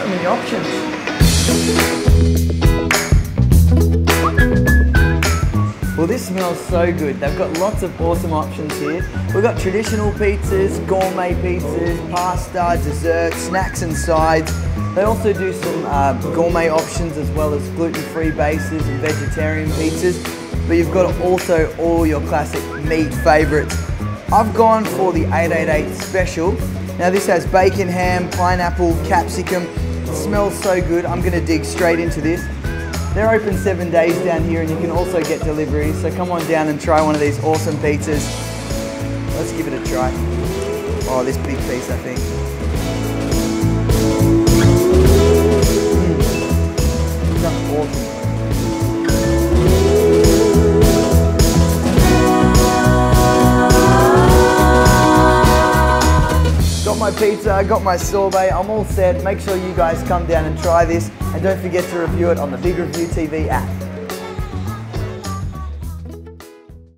So many options. Well, this smells so good. They've got lots of awesome options here. We've got traditional pizzas, gourmet pizzas, pasta, desserts, snacks and sides. They also do some uh, gourmet options as well as gluten-free bases and vegetarian pizzas. But you've got also all your classic meat favourites. I've gone for the 888 special. Now this has bacon, ham, pineapple, capsicum. Smells so good. I'm gonna dig straight into this. They're open seven days down here and you can also get delivery. So come on down and try one of these awesome pizzas. Let's give it a try. Oh, this big piece, I think. Got my pizza, I got my sorbet, I'm all set. Make sure you guys come down and try this and don't forget to review it on the Big Review TV app.